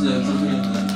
是啊是